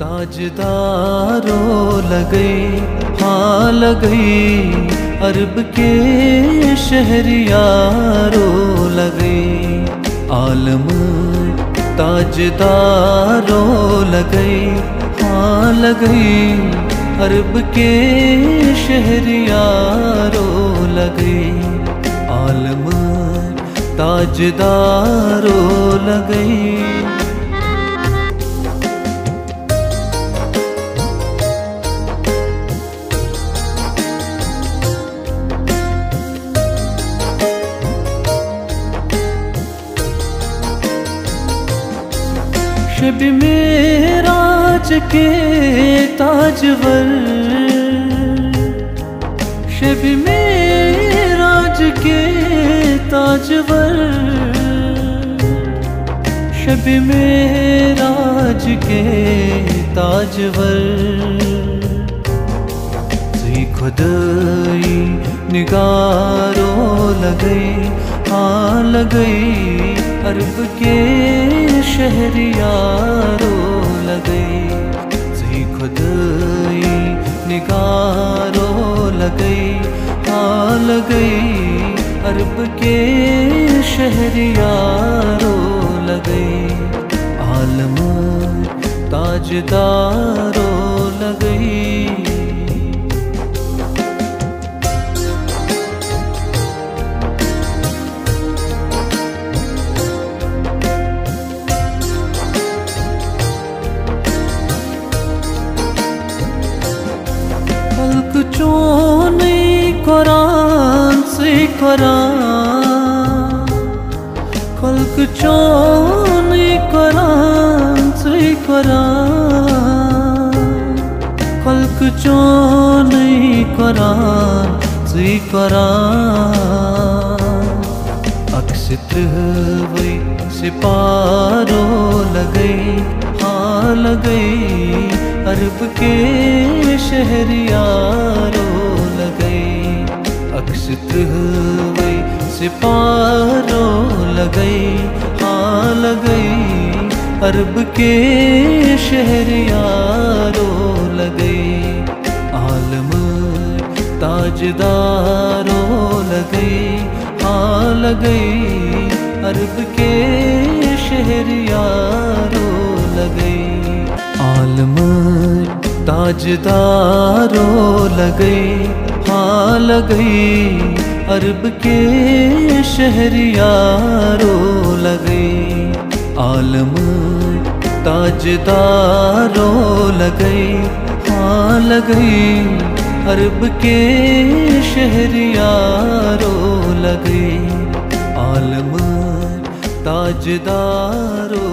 ताजदारो लगे हाँ लगे अरब के शहरियारो लगे आलम ताजदारो लगे हाँ लगे अरब के शहरियारो लगे आलम ताजदारो लगे शब मेराज के ताजवर शब मेराज के ताजवर शब मेराज के ताजवर खुदई निगारो लगई हाँ लगई अरब के शहरियारो लगई सही खुदई निगारो लगई हाँ लगई अरब के शहरियारो लगई आलम ताजदारो लगई फल्क चोने कुरान से कुरान फल्क चोने कुरान से कुरान फल्क चोने कुरान से कुरान अक्षित्र वै सिपारो लगई हाँ लगई अरब के शहरियारो लगई अक्षित्र वै सिपारो लगई हाँ लगई, अरब के शहरियारो लगई, आलम ताजदारो लगई हाँ लगई, अरब के शहरियारो लगई, आलम ताजदारो लगई हाँ लगई। अरब के शहरियारो लगई। आलम ताजदारो लगई हाँ लगई। अरब के शहरियारो लगई। आलम ताजदारो